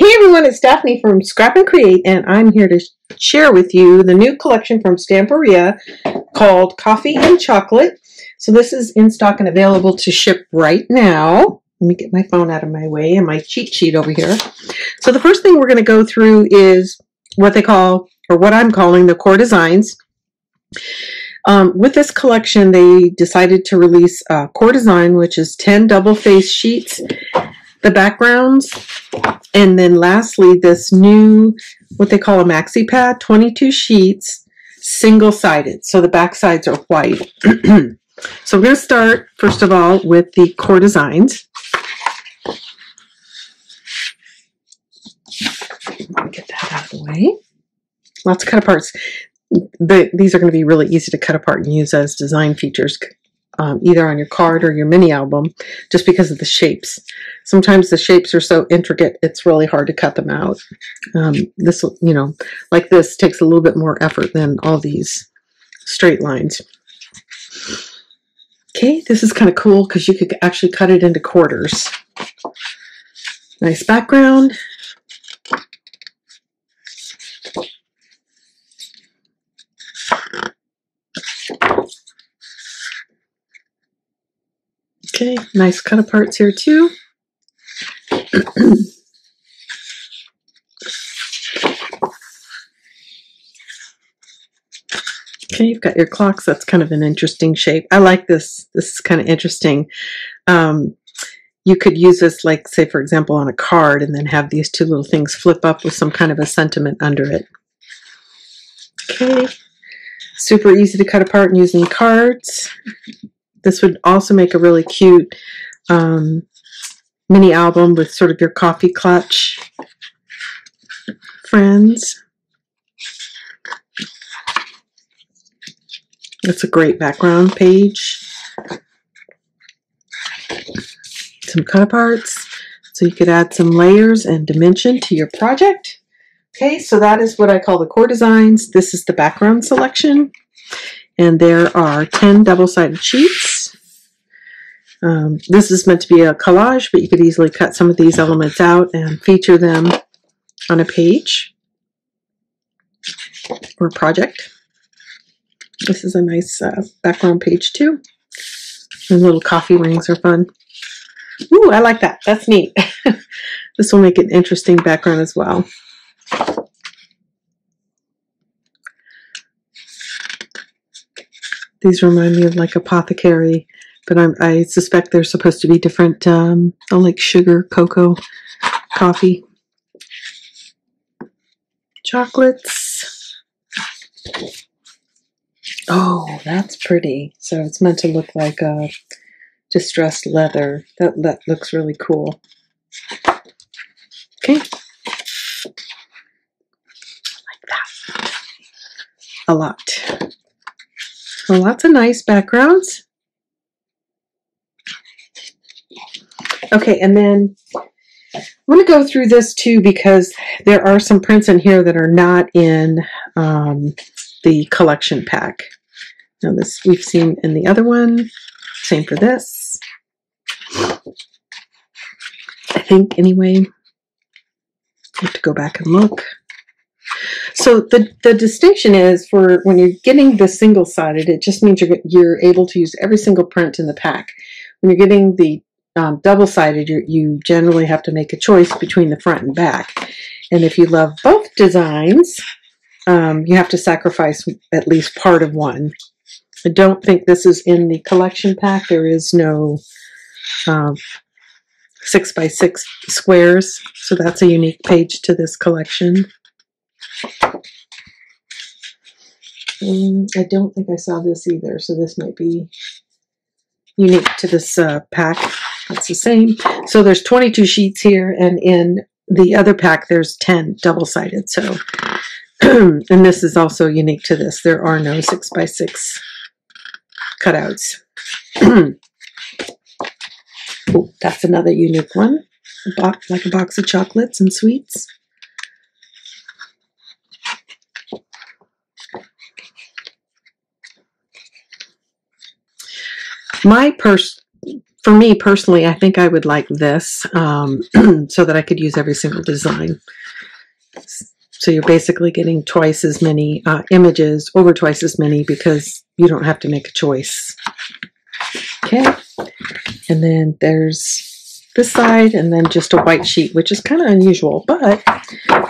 Hey everyone, it's Daphne from Scrap N Create, and I'm here to share with you the new collection from Stamperia called Coffee and Chocolate. So this is in stock and available to ship right now. Let me get my phone out of my way and my cheat sheet over here. So the first thing we're going to go through is what they call, or what I'm calling the core designs. Um, with this collection, they decided to release a core design, which is 10 double face sheets the backgrounds. And then lastly, this new, what they call a maxi pad, 22 sheets, single sided. So the back sides are white. so we're going to start, first of all, with the core designs. Get that out of the way. Lots of cut aparts. The, these are going to be really easy to cut apart and use as design features um, either on your card or your mini album just because of the shapes. Sometimes the shapes are so intricate, it's really hard to cut them out. Um, this, you know, like this takes a little bit more effort than all these straight lines. Okay, this is kind of cool because you could actually cut it into quarters. Nice background. Okay, nice cut aparts here too. Okay, you've got your clocks. That's kind of an interesting shape. I like this. This is kind of interesting. Um, you could use this, like, say, for example, on a card and then have these two little things flip up with some kind of a sentiment under it. Okay, super easy to cut apart and using cards. This would also make a really cute um, mini album with sort of your coffee clutch friends. That's a great background page. Some cut aparts. So you could add some layers and dimension to your project. Okay, so that is what I call the core designs. This is the background selection. And there are 10 double-sided sheets. Um, this is meant to be a collage, but you could easily cut some of these elements out and feature them on a page or project. This is a nice uh, background page too. And little coffee rings are fun. Ooh, I like that. That's neat. this will make an interesting background as well. These remind me of like apothecary, but I'm, i suspect they're supposed to be different, um, like sugar, cocoa, coffee, chocolates. Oh, that's pretty. So it's meant to look like a distressed leather. That, that looks really cool. Okay. Like that. A lot. Well, lots of nice backgrounds. Okay, and then I'm going to go through this too because there are some prints in here that are not in um, the collection pack. Now this we've seen in the other one. Same for this. I think anyway. I have to go back and look. So the, the distinction is for when you're getting the single-sided, it just means you're, you're able to use every single print in the pack. When you're getting the um, double-sided, you generally have to make a choice between the front and back. And if you love both designs, um, you have to sacrifice at least part of one. I don't think this is in the collection pack. There is no um, six by six squares, so that's a unique page to this collection. Mm, I don't think I saw this either, so this might be unique to this uh, pack. That's the same. So there's 22 sheets here, and in the other pack there's 10 double-sided. So, and this is also unique to this. There are no 6 by 6 cutouts. oh, that's another unique one. A box, like a box of chocolates and sweets. My pers for me personally, I think I would like this um, so that I could use every single design. So you're basically getting twice as many uh, images, over twice as many, because you don't have to make a choice. Okay, and then there's this side, and then just a white sheet, which is kind of unusual, but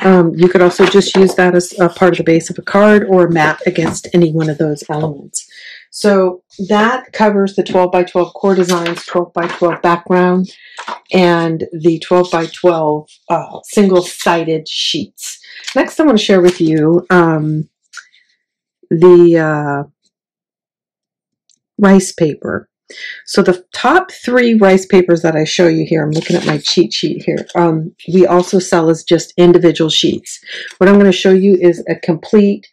um, you could also just use that as a part of the base of a card or a map against any one of those elements. So that covers the 12 by 12 core designs, 12 by 12 background, and the 12 by 12 uh, single-sided sheets. Next, I want to share with you um, the uh, rice paper. So the top three rice papers that I show you here, I'm looking at my cheat sheet here, um, we also sell as just individual sheets. What I'm going to show you is a complete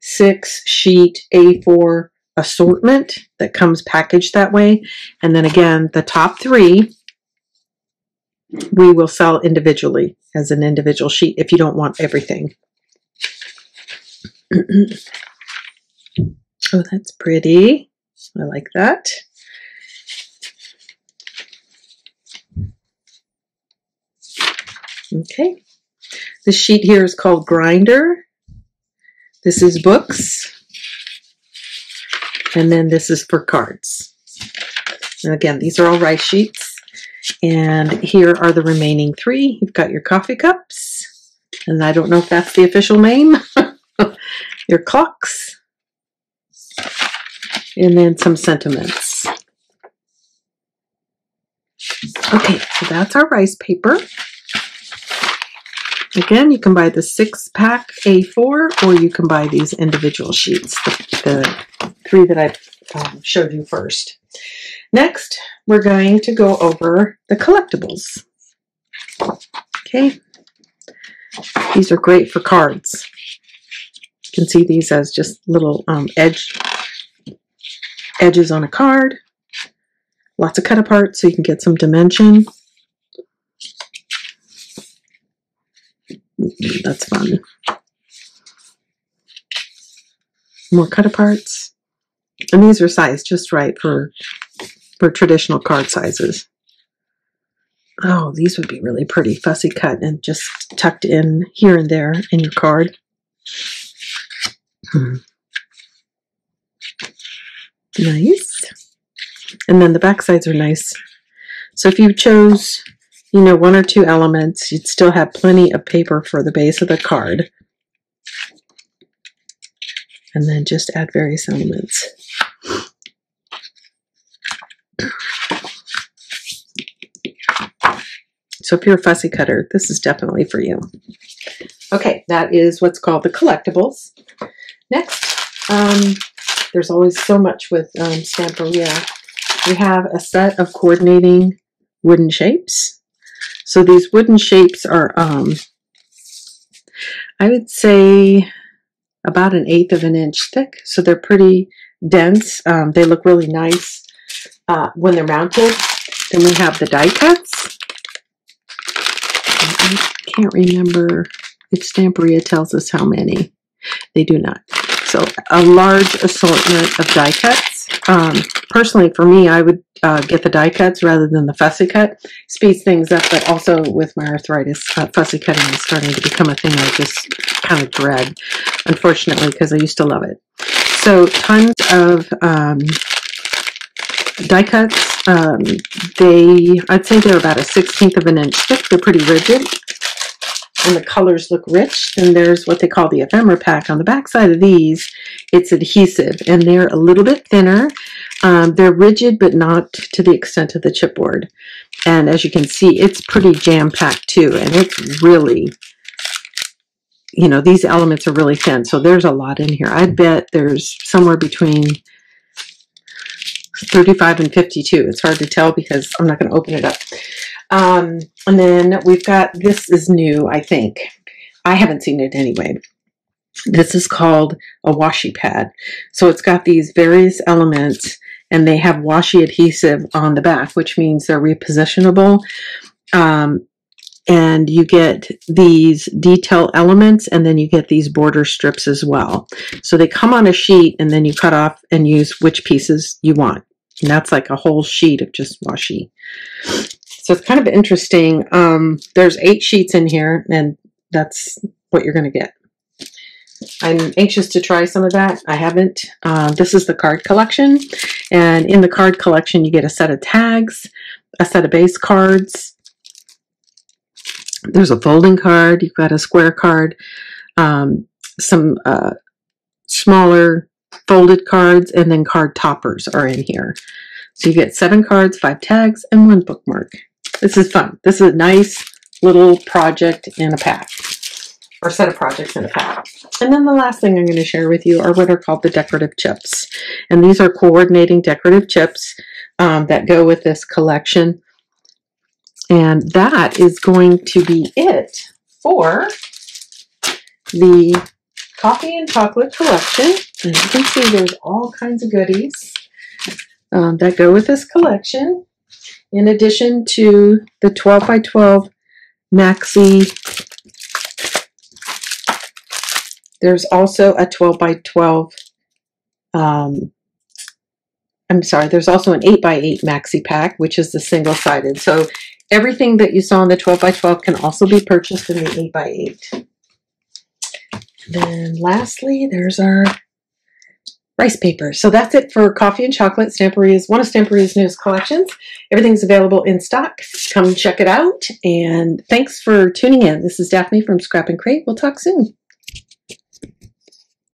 six sheet A4 assortment that comes packaged that way. And then again, the top three we will sell individually as an individual sheet if you don't want everything. oh, that's pretty. I like that. Okay. The sheet here is called Grinder. This is books. And then this is for cards. And again, these are all rice sheets. And here are the remaining three. You've got your coffee cups. And I don't know if that's the official name. your clocks. And then some sentiments. Okay, so that's our rice paper. Again, you can buy the six pack A4 or you can buy these individual sheets, the, the three that I um, showed you first. Next, we're going to go over the collectibles. Okay, these are great for cards. You can see these as just little um, edge edges on a card. Lots of cut apart so you can get some dimension. That's fun. More cut aparts. And these are sized just right for, for traditional card sizes. Oh, these would be really pretty, fussy cut and just tucked in here and there in your card. Hmm. Nice. And then the back sides are nice. So if you chose, you know, one or two elements, you'd still have plenty of paper for the base of the card. And then just add various elements. So if you're a fussy cutter, this is definitely for you. Okay, that is what's called the collectibles. Next, um, there's always so much with um, Stamperia. We have a set of coordinating wooden shapes. So these wooden shapes are, um, I would say, about an eighth of an inch thick. So they're pretty dense. Um, they look really nice uh, when they're mounted. Then we have the die cuts. I can't remember if Stamperia tells us how many. They do not. So a large assortment of die cuts. Um, personally, for me, I would uh, get the die cuts rather than the fussy cut. Speeds things up, but also with my arthritis, uh, fussy cutting is starting to become a thing I just kind of dread, unfortunately, because I used to love it. So tons of um, die cuts. Um, they, I'd say they're about a 16th of an inch thick. They're pretty rigid and the colors look rich. And there's what they call the ephemera pack. On the back side of these, it's adhesive, and they're a little bit thinner. Um, they're rigid, but not to the extent of the chipboard. And as you can see, it's pretty jam-packed too, and it's really, you know, these elements are really thin, so there's a lot in here. I bet there's somewhere between 35 and 52. It's hard to tell because I'm not going to open it up. Um, and then we've got, this is new, I think. I haven't seen it anyway. This is called a washi pad. So it's got these various elements and they have washi adhesive on the back, which means they're repositionable. Um, and you get these detail elements and then you get these border strips as well. So they come on a sheet and then you cut off and use which pieces you want And that's like a whole sheet of just washi. So it's kind of interesting. Um, there's eight sheets in here, and that's what you're going to get. I'm anxious to try some of that. I haven't. Uh, this is the card collection. And in the card collection, you get a set of tags, a set of base cards. There's a folding card. You've got a square card, um, some uh, smaller folded cards, and then card toppers are in here. So you get seven cards, five tags, and one bookmark. This is fun. This is a nice little project in a pack or set of projects in a pack. And then the last thing I'm going to share with you are what are called the decorative chips. And these are coordinating decorative chips um, that go with this collection. And that is going to be it for the coffee and chocolate collection. And you can see there's all kinds of goodies um, that go with this collection. In addition to the 12 by 12 maxi There's also a 12 by 12, um, I'm sorry, there's also an 8 by 8 maxi pack, which is the single sided. So everything that you saw in the 12 by 12 can also be purchased in the 8 by 8. Then lastly, there's our rice paper. So that's it for Coffee and Chocolate, Stamperia's one of Stamperia's newest collections. Everything's available in stock. Come check it out. And thanks for tuning in. This is Daphne from Scrap N Create. We'll talk soon.